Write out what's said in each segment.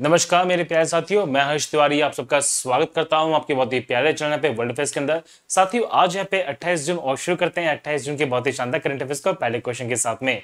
नमस्कार मेरे प्यारे साथियों, मैं हर्ष तिवारी आप सबका स्वागत करता हूँ आपके बहुत ही प्यारे चैनल पे वर्ल्ड अफेयर्स के अंदर। साथियों, आज यहाँ पे 28 जून और शुरू करते हैं। 28 जून के बहुत ही शानदार करंट अफेयर्स का पहले क्वेश्चन के साथ में।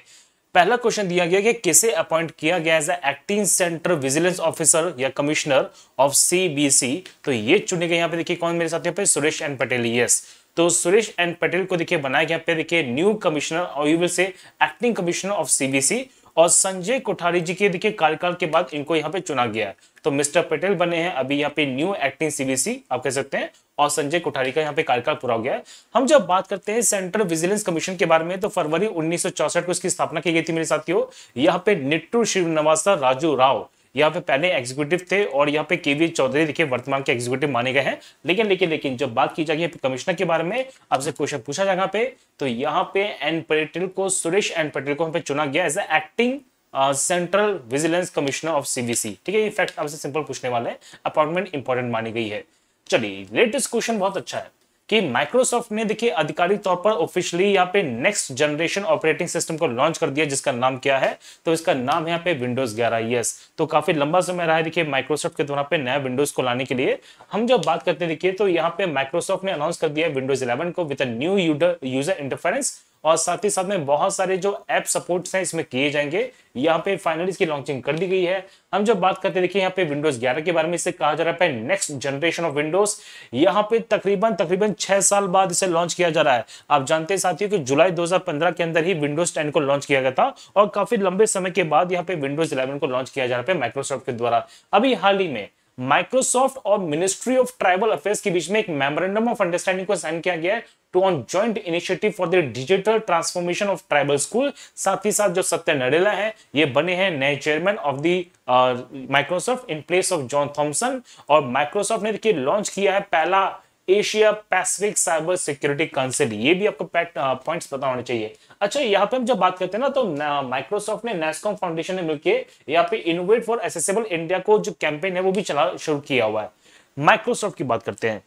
पहला क्वेश्चन दिया गया कि किसे अपॉइंट किया गया as acting centre vigilance officer या कमिश्नर ऑफ़ सीबीसी तो ये चुने गए यहाँ पे देखिए कौन मेरे साथ यहाँ पे? सुरेश एन पटेल यस तो सुरेश एन पटेल को देखिए बनाया गया पे देखिए न्यू कमिश्नर और you will say acting commissioner of CBC और संजय कोठारी जी के देखिए कार्यकाल के बाद इनको यहाँ पे चुना गया है। तो मिस्टर पटेल बने हैं, अभी यहाँ पे न्यू एक्टिंग सीबीसी, आप कह सकते हैं, और संजय कोठारी का यहाँ पे कार्यकाल पूरा हो गया है। हम जब बात करते हैं सेंट्रल विजिलेंस कमीशन के बारे में तो फरवरी उन्नीस को इसकी स्थापना की गई थी मेरे साथियों। यहाँ पे निट्टू श्रीनिवासा राजू राव यहाँ पे पहले एग्जीक्यूटिव थे और यहाँ पे केवी चौधरी देखिए वर्तमान के एग्जीक्यूटिव माने गए हैं। लेकिन लेकिन लेकिन जब बात की जाएगी कमिश्नर के बारे में, आपसे क्वेश्चन पूछा जाएगा पे तो यहाँ पे एन पटेल को सुरेश एन पटेल को यहाँ पे चुना गया as acting central vigilance commissioner of CBC ठीक है ये आपसे सिंपल पूछने वाले हैं। अपॉइंटमेंट इंपॉर्टेंट मानी गई है। चलिए लेटेस्ट क्वेश्चन बहुत अच्छा है। कि माइक्रोसॉफ्ट ने देखिए आधिकारिक तौर पर ऑफिशियली यहाँ पे नेक्स्ट जनरेशन ऑपरेटिंग सिस्टम को लॉन्च कर दिया, जिसका नाम क्या है? तो इसका नाम है यहाँ पे विंडोज़ 11 यस तो काफ़ी लंबा समय रहा है देखिए माइक्रोसॉफ्ट के द्वारा पे नया विंडोज़ को लाने के लिए। हम जब बात करते हैं देखिए तो यहाँ पे माइक्रोसॉफ्ट ने अनाउंस कर दिया विंडोज़ इलेवन को विद न्यू यूज़र इंटरफेरेंस और साथ ही साथ में बहुत सारे जो ऐप सपोर्ट्स हैं इसमें किए जाएँगे। यहाँ पे फाइनली इसकी लॉन्चिंग कर दी गई है। हम जब बात करते देखिए यहाँ पे विंडोज़ 11 के बारे में इसे कहा जा रहा है। नेक्स्ट जनरेशन ऑफ़ विंडोज़ यहाँ पे तकरीबन तकरीबन छह साल बाद इसे लॉन्च किया जा रहा है। आप जानते साथियों कि जुलाई 2015 के अंदर ही विंडोज़ 10 को लॉन्च किया गया था और काफ़ी लंबे समय के बाद यहाँ पे विंडोज़ 11 को लॉन्च किया जा रहा है माइक्रोसॉफ्ट के द्वारा। अभी हाल ही में माइक्रोसॉफ्ट और मिनिस्ट्री ऑफ़ ट्राइबल अफेयर्स के बीच में एक मेमोरेंडम ऑफ़ अंडरस्टैंडिंग को साइन किया गया है to on joint initiative for the digital transformation of tribal school साथ ही साथ जो सत्य नडेला है, ये बने हैं नए chairman of the Microsoft in place of John Thompson और माइक्रोसॉफ्ट ने देखिए लॉन्च किया है पहला Asia Pacific cyber security council ये भी आपको पॉइंट्स पता होने चाहिए। अच्छा यहाँ पे हम जब बात करते हैं ना तो माइक्रोसॉफ्ट ने नेस्कॉम फाउंडेशन ने मिलकर यहाँ पे इनोवेट फॉर एसेसेबल इंडिया को जो कैंपेन है, वो भी चला, शुरू किया हुआ है। माइक्रोसॉफ्ट की बात करते हैं।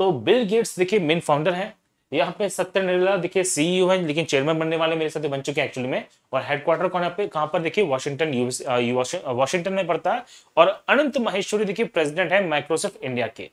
तो बिल गेट्स देखिए मेन फाउंडर है। यहाँ पे सत्य निर्मला देखिए सीईओ है, लेकिन चेयरमैन बनने वाले मेरे साथ बन चुके हैं एक्चुअली में। और हेडक्वार्टर कौन है कहाँ पर, देखिए वॉशिंगटन वॉशिंगटन में पड़ता है। और अनंत महेश्वरी, देखिए प्रेसिडेंट है माइक्रोसॉफ्ट इंडिया के।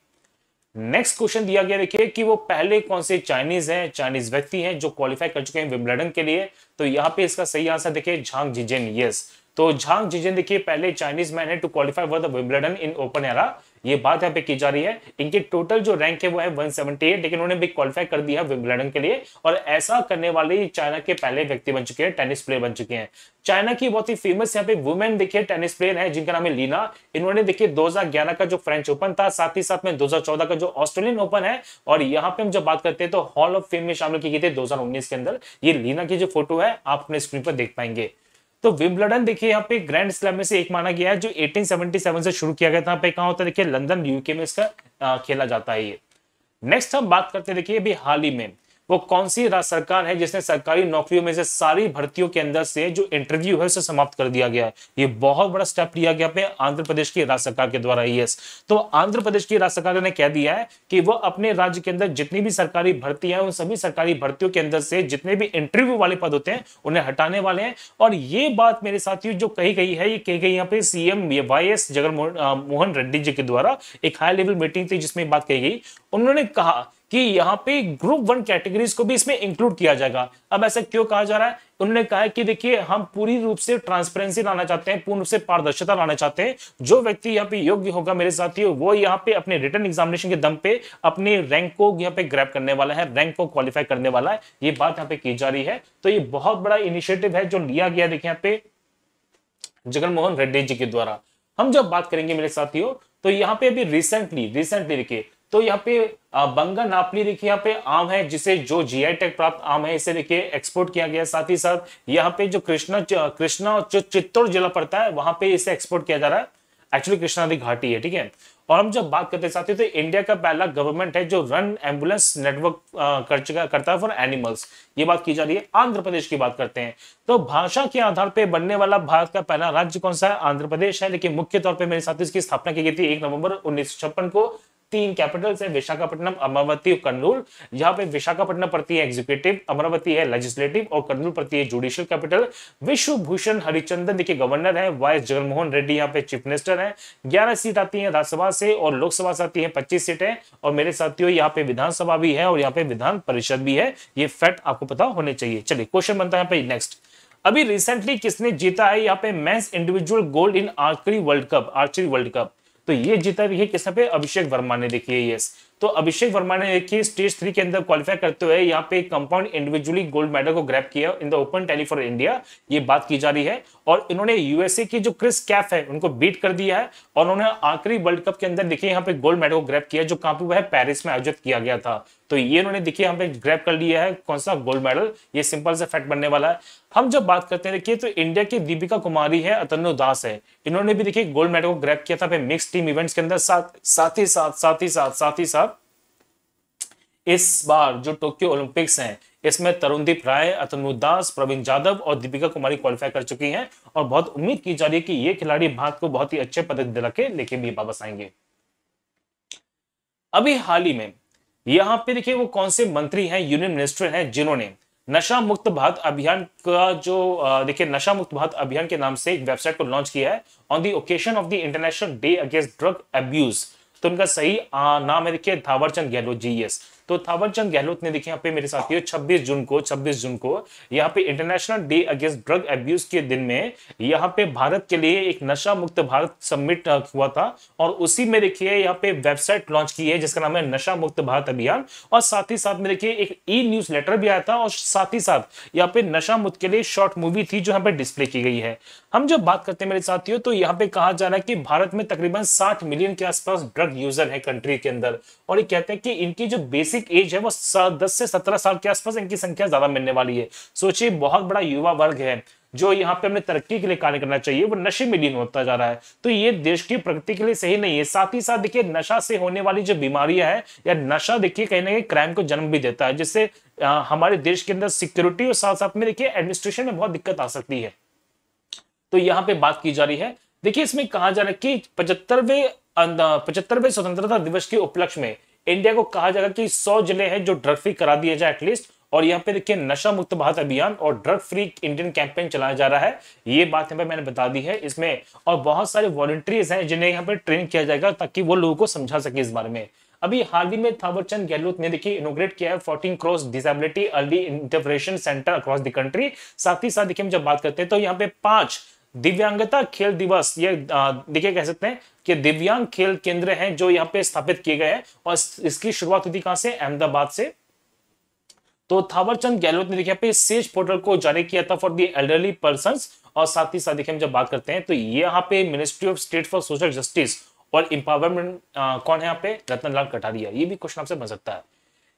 नेक्स्ट क्वेश्चन दिया गया, देखिए, कि वो पहले कौन से चाइनीज़ हैं चाइनीज़ व्यक्ति हैं जो क्वालिफाई कर चुके हैं विम्बलडन के लिए। तो यहाँ पे इसका सही आंसर देखिए झांग जिजेन यस तो झांग जिजेन देखिए, पहले चाइनीज़ मैन है to qualify for the Wimbledon in open era ये बात यहाँ पे की जा रही है। इनके टोटल जो रैंक है वो है 178 लेकिन उन्होंने भी क्वालिफाई कर दिया विम्बलडन के लिए। और ऐसा करने वाले चाइना के पहले व्यक्ति बन चुके हैं टेनिस प्लेयर बन चुके हैं। चाइना की बहुत ही फ़ेमस यहाँ पे वुमेन देखिए टेनिस प्लेयर है, जिनका नाम है लीना इन्होंने देखिए 2011 का जो फ्रेंच ओपन था, साथ ही साथ में 2014 का जो ऑस्ट्रेलियन ओपन है, और यहाँ पे हम जब बात करते हैं तो हॉल ऑफ़ फेम में शामिल की गई थी 2019 के अंदर। ये लीना की जो फ़ोटो है, आप अपने स्क्रीन पर देख पाएँगे। तो विम्बलडन, देखिए, यहाँ पे ग्रैंड स्लैम में से एक माना गया है, जो 1877 से शुरू किया गया था। पे कहा होता है? देखिए लंदन यूके में इसका खेला जाता है ये। नेक्स्ट हम बात करते हैं, देखिए, अभी हाल ही में। वो कौन सी राज्य सरकार है जिसने सरकारी नौकरियों में से सारी भर्तियों के अंदर से जो इंटरव्यू है उसे समाप्त कर दिया गया है? ये बहुत बड़ा स्टेप लिया गया पे आंध्र प्रदेश की राज्य सरकार के द्वारा यस तो आंध्र प्रदेश की राज्य सरकार ने कह दिया है कि वो अपने राज्य के अंदर जितनी भी सरकारी भर्ती है, उन सभी सरकारी भर्तियों के अंदर से जितने भी इंटरव्यू वाले पद होते हैं, उन्हें हटाने वाले हैं। और ये बात मेरे साथियों जो कही गई है, ये कही गई यहाँ पे CM Y S Jagan Mohan Reddy ji के द्वारा, एक हाई लेवल मीटिंग थी जिसमें बात कही गई। उन्होंने कहा कि यहाँ पे ग्रुप वन कैटेगरीज को भी इसमें इंक्लूड किया जाएगा। अब ऐसा क्यों कहा जा रहा है? उन्होंने कहा है कि देखिए, हम पूरी रूप से ट्रांसपेरेंसी लाना चाहते हैं, पूर्ण रूप से पारदर्शिता लाना चाहते हैं। जो व्यक्ति यहाँ पे योग्य होगा मेरे साथियों वो यहाँ पे अपने रिटर्न एग्जामिनेशन के दम पे अपने रैंक को यहाँ पे ग्रैप करने वाला है रैंक को क्वालिफाई करने वाला है। ये बात यहाँ पे की जा रही है। तो ये बहुत बड़ा इनिशिएटिव है जो लिया गया देखिए यहाँ पे जगनमोहन रेड्डी जी के द्वारा। हम जब बात करेंगे मेरे साथियों तो यहाँ पे अभी रिसेंटली रिसेंटली देखिए तो यहाँ पे बंगा नापली देखिए यहाँ पे आम है, जिसे जो जीआई टैग प्राप्त आम है, इसे देखिए एक्सपोर्ट किया गया साथ ही साथ यहाँ पे जो कृष्णा कृष्णा जो चित्तौड़ जिला पड़ता है, वहाँ पे इसे एक्सपोर्ट किया जा रहा है। एक्चुअली कृष्णा नदी घाटी है, ठीक है? और हम जब बात करते साथी तो इंडिया का पहला गवर्नमेंट है जो रन एंबुलेंस नेटवर्क कर चुका करता है फॉर एनिमल्स ये बात की जा रही है। आंध्र प्रदेश की बात करते हैं। तो भाषा के आधार पर बनने वाला भारत का पहला राज्य कौन सा है? आंध्र प्रदेश है। लेकिन मुख्य तौर पर मेरे साथ इसकी स्थापना की गई थी एक नवंबर उन्नीस सौ छप्पन को। तीन कैपिटल्स है, विशाखापट्टनम, अमरावती और कन्नूर। यहाँ पे विशाखापट्टनम पड़ती है एग्जीक्यूटिव अमरावती है लेजिस्लेटिव और कन्नूर पड़ती है जुडिशियल कैपिटल विश्व भूषण हरिचंदन, देखिए गवर्नर है, वाइस जगनमोहन रेड्डी यहाँ पे चीफ मिनिस्टर है। ग्यारह सीट आती है राज्यसभा से और लोकसभा से आती है पच्चीस सीटें और मेरे साथियों, यहाँ पे विधानसभा भी है और यहाँ पे विधान परिषद भी है। ये फैक्ट आपको पता होने चाहिए। चलिए क्वेश्चन बनता है यहाँ पे नेक्स्ट अभी रिसेंटली किसने जीता है? यहाँ पे men's individual gold in archery world cup archery world cup तो ये जीता भी है किसान पे? अभिषेक वर्मा ने देखिए यस तो अभिषेक वर्मा ने देखिए स्टेज थ्री के अंदर क्वालिफाई करते हुए यहाँ पे कंपाउंड इंडिविजुअली गोल्ड मेडल को ग्रैप किया in the open tally for India ये बात की जा रही है। और इन्होंने यूएसए की जो क्रिस कैफ है, उनको बीट कर दिया है और उन्होंने आखिरी वर्ल्ड कप के अंदर देखिए यहाँ पे गोल्ड मेडल को ग्रैप किया जो कहाँ पे वह पेरिस में आयोजित किया गया था। तो ये इन्होंने देखिए यहाँ पे ग्रैप कर लिया है, कौन सा गोल्ड मेडल ये सिंपल से फैक्ट बनने वाला है। हम जब बात करते हैं, देखिए तो इंडिया की दीपिका कुमारी है अतनु दास है। इन्होंने भी देखिए गोल्ड मेडल को ग्रैप किया था मिक्स टीम इवेंट्स के अंदर। साथ साथ ही साथ साथ ही साथ साथ ही साथ इस बार जो टोक्यो ओलंपिक्स हैं इसमें तरुणदीप राय अतनुदास प्रवीण जाधव और दीपिका कुमारी क्वालिफाई कर चुकी हैं और बहुत उम्मीद की जा रही है कि ये खिलाड़ी भारत को बहुत ही अच्छे पदक दिला के लेके भी वापस आएँगे। अभी हाल ही में, यहाँ पे देखिए वो कौन से मंत्री हैं यूनियन मिनिस्टर हैं जिन्होंने नशा मुक्त भारत अभियान का जो देखिए नशा मुक्त भारत अभियान के नाम से एक वेबसाइट को लॉन्च किया है। On the occasion of the international day against drug abuse तो उनका सही नाम है देखिए थावरचंद गहलोत जी एस तो थावरचंद गहलोत ने देखिए यहाँ पे मेरे साथियों 26 जून को 26 जून को यहाँ पे international day against drug abuse के दिन में यहाँ पे भारत के लिए एक नशा मुक्त भारत समिट हुआ था और उसी में देखिए यहाँ पे वेबसाइट लॉन्च की है, जिसका नाम है नशा मुक्त भारत अभियान और साथ ही साथ में देखिए एक ई न्यूज़ लेटर भी आया था और साथ ही साथ यहाँ पे नशा मुक्त के लिए शॉर्ट मूवी थी जो यहाँ पे डिस्प्ले की गई है। हम जब बात करते हैं मेरे साथियों तो यहाँ पे कहा जा रहा है कि भारत में तकरीबन 60 मिलियन के आसपास ड्रग यूज़र है कंट्री के अंदर और ये कहते हैं कि इनकी जो बेसिक एज है, वो दस से सत्रह साल के आसपास इनकी संख्या ज़्यादा मिलने वाली है। सोचिए, बहुत बड़ा युवा वर्ग है, जो यहाँ पे अपने तरक्की के लिए कार्य करना चाहिए, वो नशे में लीन होता जा रहा है। तो ये देश की प्रगति के लिए सही नहीं है। साथ ही साथ देखिए, नशा से होने वाली जो बीमारियाँ है, या नशा देखिए, कहीं ना कहीं क्राइम को जन्म भी देता है, जिससे हमारे देश के अंदर सिक्योरिटी और साथ साथ में देखिए एडमिनिस्ट्रेशन में बहुत दिक्कत आ सकती है। तो यहाँ पे बात की जा रही है। देखिए, इसमें कहा जा रहा है कि पचहत्तरवे पचहत्तरवे स्वतंत्रता दिवस के उपलक्ष्य में इंडिया को कहा जाएगा कि सौ ज़िले हैं जो ड्रग फ्री करा दिए जाए एटलीस्ट और यहाँ पे देखिए, नशा मुक्त भारत अभियान और ड्रग फ्री इंडियन कैंपेन चलाया जा रहा है। ये बात यहाँ पे मैंने बता दी है इसमें। और बहुत सारे वॉलंटियर्स हैं जिन्हें यहाँ पे ट्रेन किया जाएगा ताकि वो लोगों को समझा सके इस बारे में। अभी हाल ही में थावरचंद गहलोत ने देखिए इनोग्रेट किया है fourteen cross disability early intervention centre across the country साथ ही साथ देखिए हम जब बात करते हैं तो यहाँ पे पाँच दिव्यांगता खेल दिवस, ये देखिए कह सकते हैं कि दिव्यांग खेल केंद्र हैं जो यहाँ पे स्थापित किए गए हैं और इसकी शुरुआत हुई थी कहाँ से? अहमदाबाद से। तो थावरचंद गहलोत ने देखिए पे सेज पोर्टल को जारी किया था फॉर दी एल्डरली पर्सन और साथ ही साथ देखिए हम जब बात करते हैं तो यहाँ पे ministry of state for social justice और इंपावरमेंट कौन है यहाँ पे? रतन लाल कटारिया। ये भी क्वेश्चन आपसे बन सकता है।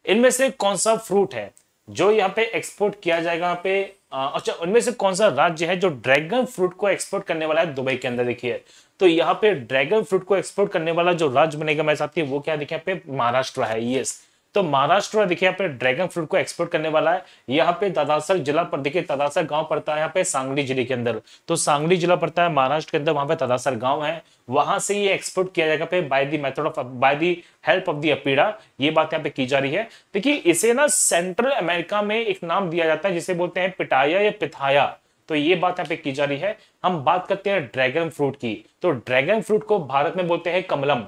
इनमें से कौन सा फ्रूट है जो यहाँ पे एक्सपोर्ट किया जाएगा यहाँ पे? अच्छा उनमें से कौन सा राज्य है जो ड्रैगन फ्रूट को एक्सपोर्ट करने वाला है? दुबई के अंदर देखिए। तो यहाँ पे ड्रैगन फ्रूट को एक्सपोर्ट करने वाला जो राज्य बनेगा मेरे साथ वो क्या देखिए पे महाराष्ट्र है यस तो महाराष्ट्र में देखिए, यहाँ पे ड्रैगन फ्रूट को एक्सपोर्ट करने वाला है। यहाँ पे दादासर जिला पर देखिए तदासर गाँव पड़ता है यहाँ पे सांगली ज़िले के अंदर। तो सांगली जिला पड़ता है महाराष्ट्र के अंदर, वहाँ पे तदासर गाँव है। वहाँ से ये एक्सपोर्ट किया जाएगा पे by the method of by the help of the APEDA ये बात यहाँ पे की जा रही है। देखिए, इसे ना सेंट्रल अमेरिका में एक नाम दिया जाता है, जिसे बोलते हैं पिटाया या पिथाया। तो ये बात यहाँ पे की जा रही है। हम बात करते हैं ड्रैगन फ्रूट की। तो ड्रैगन फ्रूट को भारत में बोलते हैं कमलम।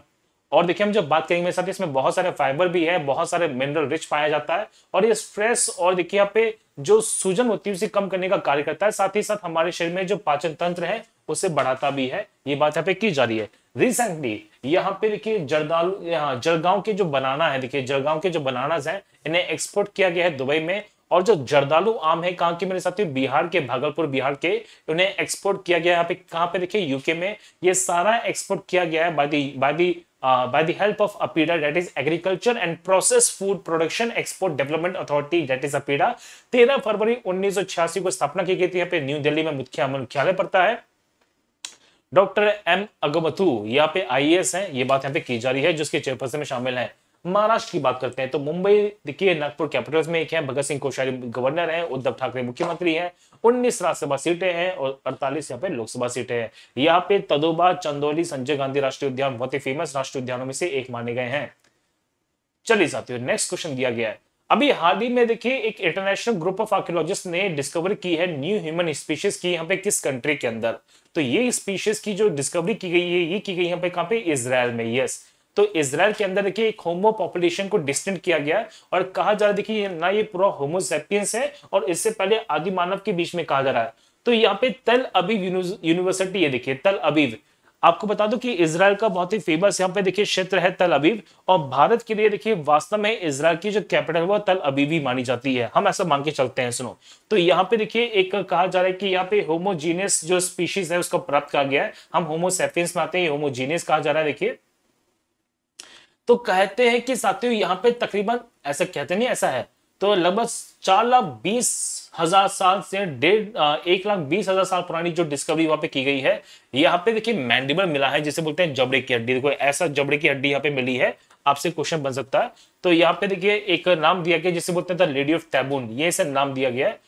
और देखिए, हम जब बात करेंगे साथ, इसमें बहुत सारे फाइबर भी है, बहुत सारे मिनरल रिच पाया जाता है। और ये स्ट्रेस और देखिए, यहाँ पे जो सूजन होती है, उसे कम करने का कार्य करता है। साथ ही साथ हमारे शरीर में जो पाचन तंत्र है, उसे बढ़ाता भी है। ये बात यहाँ पे की जा रही है। रिसेंटली यहाँ पे देखिए, जरदालू, यहाँ जलगांव के जो बनाना है, देखिए जलगांव के जो बनाना है, इन्हें एक्सपोर्ट किया गया है दुबई में। और जो जर्दालू आम है, कहाँ के मेरे साथी बिहार के, भागलपुर, बिहार के, उन्हें एक्सपोर्ट किया गया यहाँ पे कहाँ पे देखिए यूके में ये सारा एक्सपोर्ट किया गया है। By the uh, by the help of APIDA, that is Agriculture and Processed Food Production Export Development Authority, that is APIDA. 13 फरवरी 1986 को स्थापना की गई थी यहाँ पे न्यू दिल्ली में मुख्य मुख्यालय पड़ता है डॉक्टर एम अगमथु यहाँ पे आईएएस हैं ये बात यहाँ पे की जा रही है जिसके चेयरपर्सन में शामिल है महाराष्ट्र की बात करते हैं तो मुंबई, देखिए, नागपुर कैपिटल्स में एक है, भगत सिंह कोश्यारी गवर्नर है, उद्धव ठाकरे मुख्यमंत्री हैं, उन्नीस राज्यसभा सीटें हैं और अड़तालीस यहाँ पे लोकसभा सीटें हैं। यहाँ पे तदोबा, चंदौली, संजय गांधी राष्ट्रीय उद्यान, बहुत ही फ़ेमस राष्ट्रीय उद्यानों में से एक माने गए हैं। चलिए साथियों नेक्स्ट क्वेश्चन दिया गया है। अभी हाल ही में देखिए, एक इंटरनेशनल ग्रुप ऑफ़ आर्कियोलॉजिस्ट ने डिस्कवर की है न्यू ह्यूमन स्पीशीज की यहाँ पे किस कंट्री के अंदर। तो ये स्पीशीज की जो डिस्कवरी की गई है, ये की गई यहाँ पे कहाँ पे? इसराइल में यस तो इसराइल के अंदर देखिए, एक होमो पॉपुलेशन को डिस्टेंट किया गया और कहा जा रहा है, देखिए ना ये पूरा होमोसेपियंस है और इससे पहले आदि मानव के बीच में कहा जा रहा है। तो यहाँ पे तल अबीब यूनिवर्सिटी है देखिए तल अबीब आपको बता दो कि इसराइल का बहुत ही फ़ेमस यहाँ पे देखिए क्षेत्र है तल अबीब और भारत के लिए देखिए वास्तव में इसराइल की जो कैपिटल वो तल अबीबी मानी जाती है। हम ऐसा मान के चलते हैं, सुनो। तो यहाँ पे देखिए एक कहा जा रहा है कि यहाँ पे होमोजीनियस जो स्पीशीज है उसको प्राप्त किया गया है। हम होमोसेपियंस में आते हैं होमोजीनियस कहा जा रहा है, देखिए। तो कहते हैं कि साथियों, यहाँ पे तकरीबन ऐसा कहते नहीं, ऐसा है। तो लगभग चार लाख बीस हज़ार साल से डेढ़ एक लाख बीस हज़ार साल पुरानी जो डिस्कवरी वहाँ पे की गई है, यहाँ पे देखिए मैंडिबल मिला है, जिसे बोलते हैं जबड़े की हड्डी। देखो, ऐसा जबड़े की हड्डी यहाँ पे मिली है, आपसे क्वेश्चन बन सकता है। तो यहाँ पे देखिए एक नाम दिया गया, जिसे बोलते हैं लेडी ऑफ़ टैबून ये इसे नाम दिया गया है।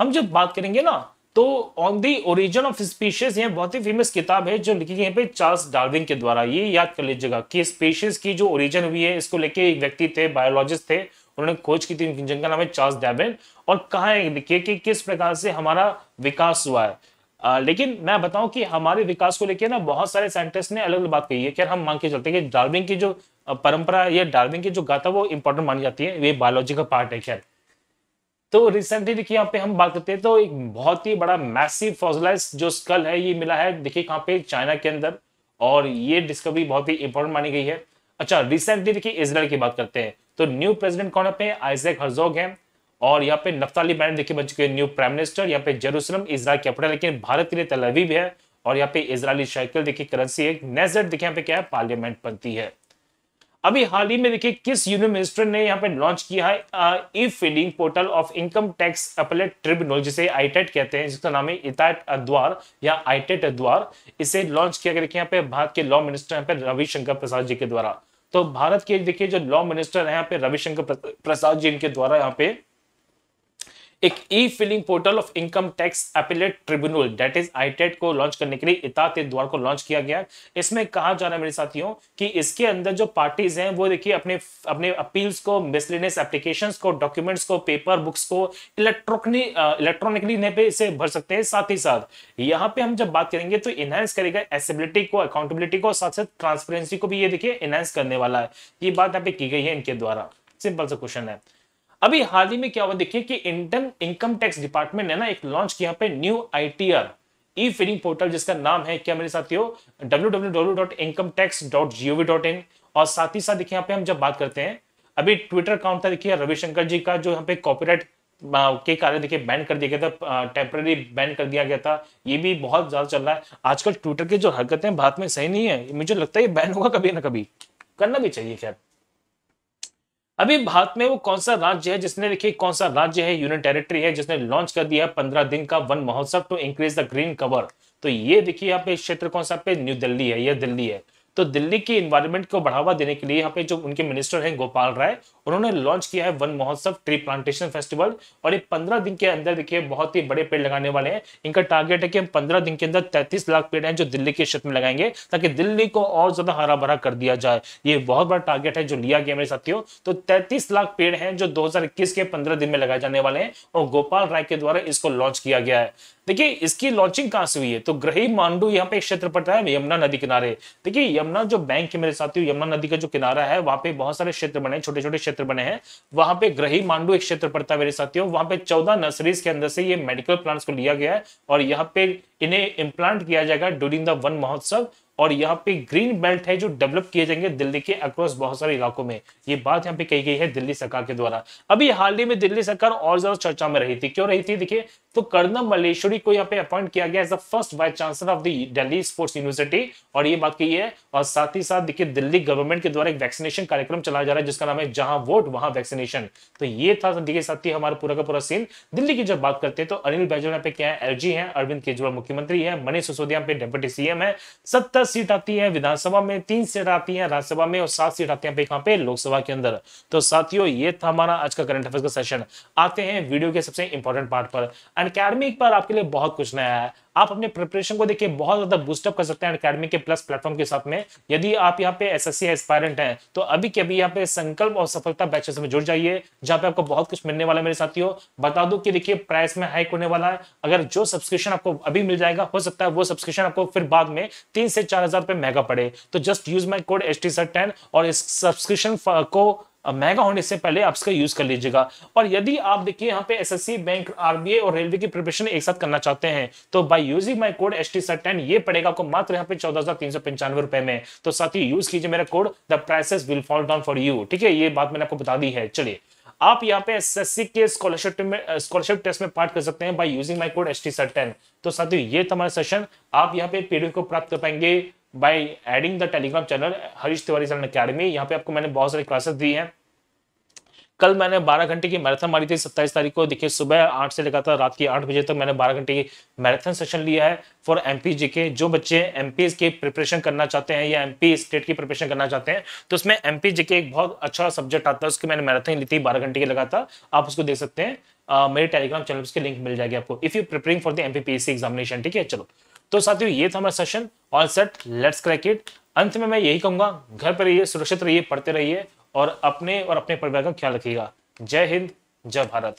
हम जब बात करेंगे ना तो on the origin of species ये बहुत ही फ़ेमस किताब है जो लिखी गई है चार्ल्स डार्विन के द्वारा। ये याद कर लीजिएगा कि स्पीशीज की जो ओरिजिन हुई है इसको लेके एक व्यक्ति थे बायोलॉजिस्ट थे उन्होंने खोज की थी जिनका नाम है चार्ल्स डैबिन और कहा है देखिए कि किस प्रकार से हमारा विकास हुआ है। आ, लेकिन मैं बताऊँ कि हमारे विकास को लेकर ना बहुत सारे साइंटिस्ट ने अलग अलग बात कही है खैर हम मान के चलते हैं कि डार्विन की जो परंपरा या डार्विन की जो गाथा वो इंपॉर्टेंट मानी जाती है। ये बायोलॉजी का पार्ट है खैर। तो रिसेंटली देखिए यहाँ पे हम बात करते हैं तो एक बहुत ही बड़ा मैसिव फॉजलाइज जो स्कल है, ये मिला है, देखिए कहाँ पे चाइना के अंदर। और ये डिस्कवरी बहुत ही इंपॉर्टेंट मानी गई है। अच्छा रिसेंटली देखिए इसराइल की बात करते हैं तो न्यू प्रेसिडेंट कौन पे? आइजैक हर्जोग है। और यहाँ पे नफ्ताली बैंड देखिए बन चुके हैं न्यू प्राइम मिनिस्टर यहाँ पे जेरूसलम इसराइल कैपिटल लेकिन भारत के लिए तलवीब है। और यहाँ पे इसराइली साइकिल देखिए करेंसी है। नेजेट देखिए यहाँ पे क्या है? पार्लियामेंट बनती है। अभी हाल ही में देखिए, किस यूनियन मिनिस्टर ने यहाँ पे लॉन्च किया है e feeding portal of income tax appellate tribunal जिसे आईटेट कहते हैं, जिसका नाम है इताट अद्वार या आईटेट अद्वार इसे लॉन्च किया गया, देखिए, यहाँ पे भारत के लॉ मिनिस्टर यहाँ पे रविशंकर प्रसाद जी के द्वारा। तो भारत के, देखिए, जो लॉ मिनिस्टर है, यहाँ पे रविशंकर प्रसाद जी, इनके द्वारा यहाँ पे एक e filing portal of income tax appellate tribunal that is ITAT को लॉन्च करने के लिए इतात द्वार को लॉन्च किया गया। इसमें कहा जा रहा है मेरे साथियों कि इसके अंदर जो पार्टीज़ हैं, वो देखिए अपने अपने अपील्स को मिसलिनियस एप्लीकेशंस को डॉक्यूमेंट्स को पेपर बुक्स को इलेक्ट्रॉनिक इलेक्ट्रॉनिकली पे इसे भर सकते हैं। साथ ही साथ यहाँ पे हम जब बात करेंगे तो इनहेंस करेगा एसेबिलिटी को अकाउंटेबिलिटी को, साथ साथ ट्रांसपेरेंसी को भी ये देखिए इनहेंस करने वाला है। ये बात यहाँ पे की गई है इनके द्वारा। सिंपल सा क्वेश्चन है। अभी हाल ही में क्या हुआ, देखिए कि इंडियन इनकम टैक्स डिपार्टमेंट ने ना एक लॉन्च किया पे new ITR e feeding portal, जिसका नाम है क्या मेरे साथियों? www.incometax.gov.in और साथ ही साथ देखिए यहाँ पे हम जब बात करते हैं, अभी ट्विटर अकाउंट था, देखिए रविशंकर जी का जो यहाँ पे कॉपीराइट के कारण देखिए बैन कर दिया गया था टेम्पररी बैन कर दिया गया था, ये भी बहुत ज़्यादा चल रहा है। आजकल ट्विटर की जो हरकतें भारत में सही नहीं है। मुझे लगता है ये बैन होगा कभी ना कभी। करना भी चाहिए, खैर। अभी भारत में वो कौन सा राज्य है, जिसने देखिए कौन सा राज्य है, यूनियन टेरिटरी है, जिसने लॉन्च कर दिया है पंद्रह दिन का Van Mahotsav to increase the green cover तो ये देखिए यहाँ पे क्षेत्र कौन सा पे? न्यू दिल्ली है, यह दिल्ली है। तो दिल्ली की इन्वायरमेंट को बढ़ावा देने के लिए यहाँ पे जो उनके मिनिस्टर हैं, गोपाल राय, उन्होंने लॉन्च किया है वन महोत्सव ट्री प्लांटेशन फेस्टिवल और ये पंद्रह दिन के अंदर देखिए, बहुत ही बड़े पेड़ लगाने वाले हैं। इनका टारगेट है कि हम पंद्रह दिन के अंदर तैतीस लाख पेड़ हैं जो दिल्ली के क्षेत्र में लगाएँगे, ताकि दिल्ली को और ज़्यादा हरा भरा कर दिया जाए। ये बहुत बड़ा टारगेट है जो लिया गया मेरे साथियों। तो तैतीस लाख पेड़ है जो दो हज़ार इक्कीस के पंद्रह दिन में लगाए जाने वाले हैं और गोपाल राय के द्वारा इसको लॉन्च किया गया है। देखिए, इसकी लॉन्चिंग कहाँ से हुई है? तो ग्रही मांडू यहाँ पे क्षेत्र पड़ता है, यमुना नदी किनारे। देखिए यमुना जो बैंक के मेरे साथियों, यमुना नदी का जो किनारा है, वहाँ पे बहुत सारे क्षेत्र बने छोटे छोटे क्षेत्र बने हैं। वहाँ पे ग्रही मांडू एक क्षेत्र पड़ता है मेरे साथियों। वहाँ पे चौदह नर्सरीज के अंदर से ये मेडिकल प्लांट्स को लिया गया है और यहाँ पे इन्हें इम्प्लांट किया जाएगा ड्यूरिंग द वन महोत्सव। और यहाँ पे ग्रीन बेल्ट है जो डेवलप किए जाएँगे दिल्ली के अक्रॉस बहुत सारे इलाकों में। ये बात यहाँ पे कही गई है दिल्ली सरकार के द्वारा। अभी हाल ही में दिल्ली सरकार और ज़्यादा चर्चा में रही थी। क्यों रही थी? देखिए तो कर्नम मलेश्वरी को यहाँ पे अपॉइंट किया गया as the first vice chancellor of Delhi sports university और ये बात कही है। और साथ ही साथ देखिए, दिल्ली गवर्नमेंट के द्वारा एक वैक्सीनेशन कार्यक्रम चलाया जा रहा है, जिसका नाम है जहाँ वोट वहाँ वैक्सीनेशन तो ये था देखिए साथ ही हमारा पूरा का पूरा सीन दिल्ली की जब बात करते हैं तो अनिल बैजल यहाँ पे क्या है? एलजी है, अरविंद केजरीवाल मुख्यमंत्री है, मनीष सिसोदिया पे डेप्यूटी सीएम है, सत्तर सीट आती है, विधानसभा में तीन सीट आती है, राज्यसभा में और सात सीट आती है कहाँ पे लोकसभा के अंदर। तो साथियों, ये था हमारा आज का करंट अफेयर्स का सेशन आते हैं वीडियो के सबसे इंपॉर्टेंट पार्ट पर। अकेडमिक पर आपके लिए बहुत कुछ नया है। आप अपने प्रिपरेशन को देखिए, बहुत ज़्यादा बूस्टअप कर सकते हैं अकेडमी के प्लस प्लेटफॉर्म के साथ में। यदि आप यहाँ पे एस एस हैं तो अभी के अभी यहाँ पे संकल्प और सफलता बैचेस में जुड़ जाइए, जहाँ पे आपको बहुत कुछ मिलने वाला है मेरे साथियों। बता दो कि देखिए प्राइस में हाइक होने वाला है। अगर जो सब्सक्रिप्शन आपको अभी मिल जाएगा, हो सकता है वो सब्सक्रिप्शन आपको फिर बाद में तीन से चार हज़ार रुपए महँगा पड़े। तो just use my code S T ten और इस सब्सक्रिप्शन को महँगा होने से पहले आप इसका यूज़ कर लीजिएगा। और यदि आप देखिए यहाँ पे एसएससी बैंक आरबीआई और रेलवे की प्रिपरेशन एक साथ करना चाहते हैं तो by using my code S T ten ये पड़ेगा आपको मात्र यहाँ पे चौदह रुपए में। तो साथ ही यूज़ कीजिए मेरा code the prices will fall down for you ठीक है, ये बात मैंने आपको बता दी है। चलिए आप यहाँ पे एस एसएससी के स्कॉलरशिप में स्कॉलरशिप टेस्ट में पार्ट कर सकते हैं by using my code S T ten तो साथियों, ये था हमारा सेशन आप यहाँ पे पीडीएफ को प्राप्त कर पाएँगे by adding the Telegram channel Harish Tiwari sir academy यहाँ पे आपको मैंने बहुत सारी क्लासेस दी हैं। कल मैंने 12 घंटे की मैराथन मारी थी 27 तारीख को। देखिए सुबह आठ से लेकर रात की आठ बजे तक मैंने 12 घंटे की मैराथन सेशन लिया है फॉर एमपी जी के जो बच्चे एमपी की प्रिपरेशन करना चाहते हैं या एमपी स्टेट की प्रिपरेशन करना चाहते हैं तो उसमें एमपी जी के एक बहुत अच्छा सब्जेक्ट आता है। उसकी मैंने मैराथन ली थी बारह घंटे की लगातार। आप उसको देख सकते हैं। uh, मेरे टेलीग्राम चैनल उसकी लिंक मिल जाएगी आपको if you preparing for the MPPSC examination ठीक है? चलो। तो साथियों ये था हमारा session all set let's crack it अंत में मैं यही कहूँगा घर पर रहिए सुरक्षित रहिए पढ़ते रहिए। और अपने और अपने परिवार का ख्याल रखिएगा। जय हिंद जय भारत।